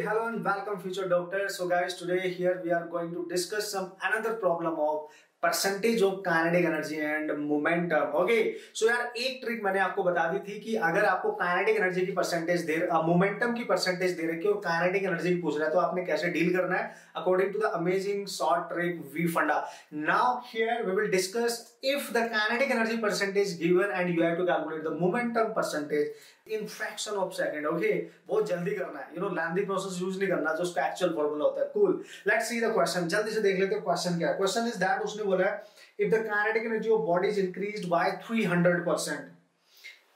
Hello and welcome future doctors. So guys, today here we are going to discuss some another problem of percentage of kinetic energy and momentum okay so यार, एक trick मैंने आपको बता दी थी कि अगर आपको काइनेटिक एनर्जी की परसेंटेज दे मोमेंटम की परसेंटेज दे रखी और काइनेटिक एनर्जी की पूछ रहा है तो आपने कैसे डील करना है? According to the amazing short trick we फंडा now here we will discuss if the kinetic energy percentage given and you have to calculate the momentum percentage in fraction of second okay बहुत जल्दी करना है। You know lengthy process use नहीं करना, जो उसका actual formula होता है। Cool let's see the question जल्दी से देख लेते हैं क्वेश्चन क्या है। क्वेश्चन इज़ दैट उसने बोला है, if the kinetic energy of body is increased by 300%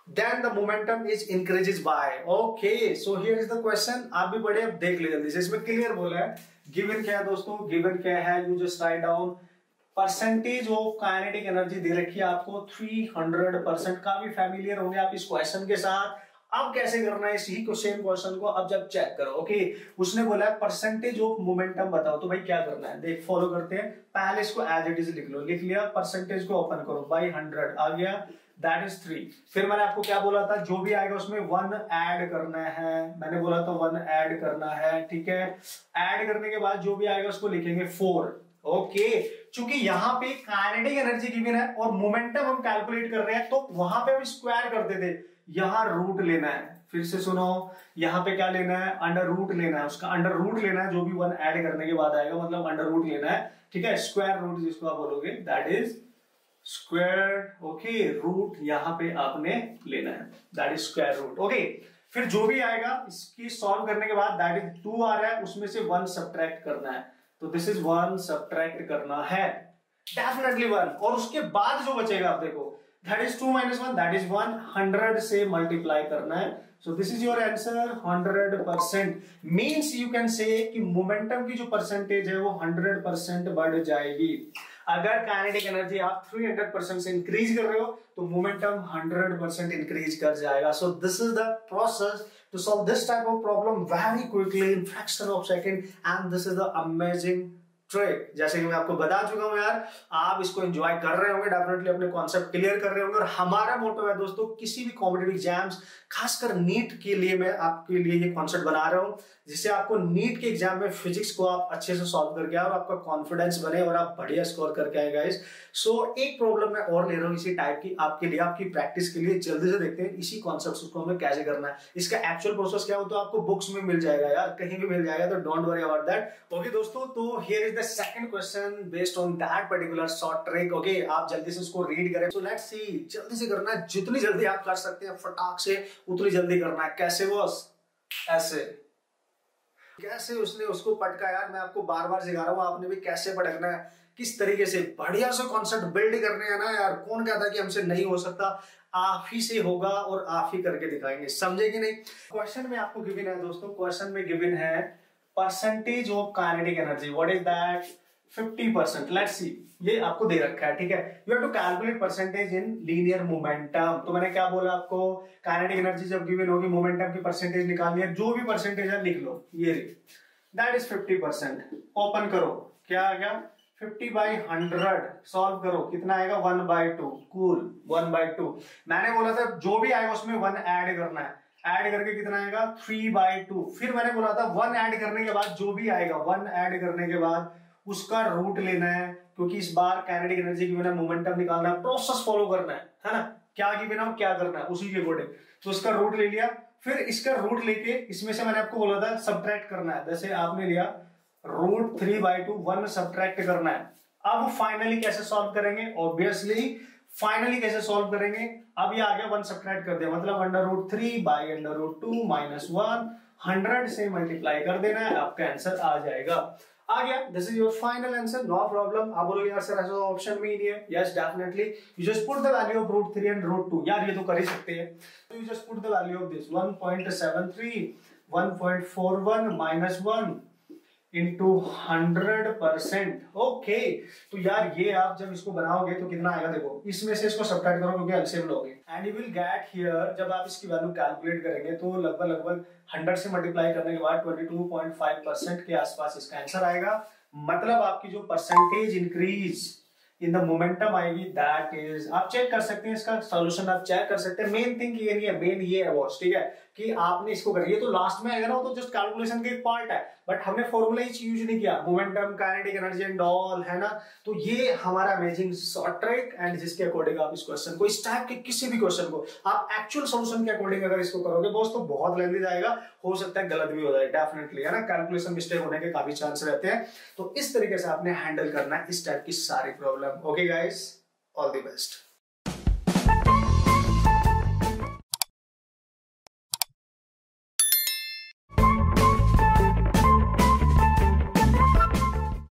then the momentum is increases by. Okay, so here is the question, आप भी पढ़े, अब देख ले जल्दी से। इसमें क्लियर बोला है गिवन क्या है दोस्तों? गिवन क्या है? You just write down percentage of kinetic energy दे रखी है आपको 300 परसेंट काफ़ी फैमिलियर होंगे आप इस क्वेश्चन के साथ। अब कैसे करना है? इसी को सेम क्वेश्चन को अब जब चेक करो ओके उसने बोला परसेंटेज ऑफ़ मोमेंटम बताओ तो भाई क्या करना है? देख फॉलो करते हैं। पहले इसको एज इट इज़ लिख लो, लिख लिया परसेंटेज को ओपन करो बाई हंड्रेड आ गया। दैट इज़ थ्री फिर मैंने आपको क्या बोला था? जो भी आएगा उसमें वन ऐड करना है। मैंने बोला था वन ऐड करना है, ठीक है? ऐड करने के बाद जो भी आएगा उसको लिखेंगे फोर ओके चूँकि यहाँ पे काइनेटिक एनर्जी गिवन है और मोमेंटम हम कैलकुलेट कर रहे हैं तो वहाँ पे हम स्क्वायर करते थे यहाँ रूट लेना है। फिर से सुनो, यहाँ पे क्या लेना है? अंडर रूट लेना है उसका। अंडर रूट लेना है, जो भी वन ऐड करने के बाद आएगा मतलब अंडर रूट लेना है। ठीक है? स्क्वायर रूट जिसको आप बोलोगे that is square okay root यहाँ पे आपने लेना है। That is square root okay फिर जो भी आएगा, इसकी सॉल्व करने के बाद दैट इज़ टू आ रहा है, उसमें से वन सब्ट्रैक्ट करना है। तो दिस इज़ वन सब्ट्रैक्ट करना है। डेफिनेटली वन और उसके बाद जो बचेगा, आप देखो that is two minus one that is one hundred से मल्टीप्लाई करना है। So this is your answer hundred percent means you can say momentum की जो परसेंटेज है, वो हंड्रेड परसेंट बढ़ जाएगी। अगर काइनेटिक एनर्जी आप 300 परसेंट से इंक्रीज कर रहे हो तो मोमेंटम 100 परसेंट इंक्रीज कर जाएगा। So this is the process to solve this type of problem very quickly, in fraction of second, and this is the amazing trick जैसे कि मैं आपको बता चुका हूँ यार, आप इसको एंजॉय कर रहे होंगे डेफिनेटली अपने कॉन्सेप्ट क्लियर कर रहे होंगे। और हमारा मोटो है दोस्तों, किसी भी कॉम्पिटेटिव एग्ज़ाम्स खासकर नीट के लिए मैं आपके लिए ये कॉन्सेप्ट बना रहा हूँ, जिससे आपको नीट के एग्ज़ाम में फिजिक्स को आप अच्छे से सॉल्व करके आए और आपका कॉन्फिडेंस बने और आप बढ़िया स्कोर करके आए गाइस सो एक प्रॉब्लम मैं और ले रहा हूँ इसी टाइप की आपके लिए, आपकी प्रैक्टिस के लिए। जल्दी से देखते हैं इसी कॉन्सेप्ट को हमें कैसे करना है। इसका एक्चुअल प्रोसेस क्या हो तो आपको बुक्स में मिल जाएगा यार, कहीं भी मिल जाएगा तो don't worry about that okay दोस्तों तो here is the second question based on that particular short trick okay आप जल्दी से उसको रीड करें। सो लेट्स सी जल्दी से करना है, जितनी जल्दी आप कर सकते हैं, फटाक से उतनी जल्दी करना है। कैसे बॉस ऐसे। कैसे उसने उसको पटका? यार, मैं आपको बार बार सिखा रहा हूँ, आपने भी कैसे पटकना है? किस तरीके से? बढ़िया से कॉन्सेप्ट बिल्ड करने हैं ना यार। कौन कहता कि हमसे नहीं हो सकता? आप ही से होगा और आप ही करके दिखाएँगे। समझे कि नहीं? क्वेश्चन में आपको गिवन है दोस्तों। क्वेश्चन में गिवन है percentage of kinetic energy what is that 50 percent let's see ये आपको दे रखा है, ठीक है? You have to calculate percentage in linear momentum तो मैंने क्या बोला आपको? काइनेटिक एनर्जी जब गिवन होगी मोमेंटम की परसेंटेज निकालनी है, जो भी परसेंटेज है, लिख लो। ये दैट इज़ 50 परसेंट ओपन करो। क्या आ गया? 50 बाई हंड्रेड सॉल्व करो। कितना आएगा? One by two cool one by two मैंने बोला था, जो भी आएगा, उसमें वन ऐड करना है। ऐड करके कितना आएगा? थ्री बाई टू फिर मैंने बोला था वन ऐड करने के बाद जो भी आएगा वन ऐड करने के बाद उसका रूट लेना है, क्योंकि इस बार कैनेटिक एनर्जी की बिना मोमेंटम निकालना है प्रोसेस फॉलो करना है है ना? क्या की बिना क्या करना है, उसी के अकॉर्डिंग तो उसका रूट ले लिया। फिर इसका रूट लेके इसमें से मैंने आपको बोला था सब्ट्रैक्ट करना है। जैसे आपने लिया root three by two one subtract करना है। अब फाइनली कैसे सॉल्व करेंगे? ऑब्वियसली फाइनली कैसे सॉल्व करेंगे? अब ये आ गया वन सब्ट्रैक्ट कर दिया। मतलब under root three by under root two minus one hundred से मल्टीप्लाई कर देना है, आपका आंसर आ जाएगा। आ गया। This is your final answer no problem आप बोलोगे, यार सर ऐसा ऑप्शन में ही नहीं है। Yes definitely you just put the value of root three and root two यार, ये तो कर ही सकते हैं। You just put the value of this 1.73 1.41 minus 1 into hundred percent okay तो यार ये आप जब इसको बनाओगे तो कितना आएगा देखो। इसमें से इसको सब्ट्रैक्ट करो क्योंकि एलसीएम लोगे। And you will get here जब आप इसकी वैल्यू कैलकुलेट करेंगे तो लगभग लगभग हंड्रेड से मल्टीप्लाई करने के बाद twenty two point five percent के आसपास इसका आंसर आएगा। मतलब आपकी जो percentage increase in the momentum आएगी दैट इज़ आप चेक कर सकते हैं इसका सोल्यूशन आप चेक कर सकते हैं। मेन थिंग ये नहीं है मेन ये है वॉच ठीक है? कि आपने इसको कर। ये तो लास्ट में आएगा ना तो जस्ट कैलकुलेशन का एक पार्ट है। बट हमने फॉर्मूला ही यूज़ नहीं किया। Momentum kinetic energy and all है ना? तो ये हमारा अमेजिंग शॉर्ट ट्रिक एंड जिसके अकॉर्डिंग आप इस क्वेश्चन को, इस टाइप के किसी भी क्वेश्चन को, आप एक्चुअल सोल्यूशन के अकॉर्डिंग अगर इसको करोगे बॉस तो बहुत लेंदी जाएगा। हो सकता है गलत भी हो जाए डेफिनेटली है ना? कैलकुलेशन मिस्टेक होने के काफ़ी चांस रहते हैं। तो इस तरीके से आपने हैंडल करना है इस टाइप की सारी problem okay guys all the best